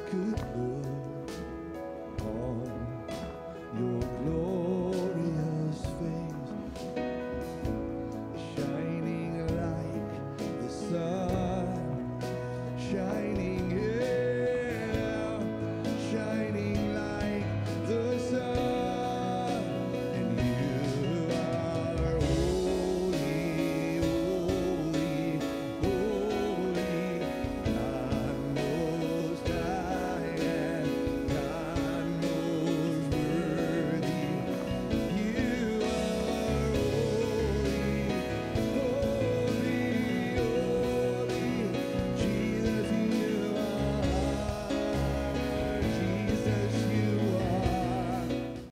could look on your glorious face, shining like the sun. Shining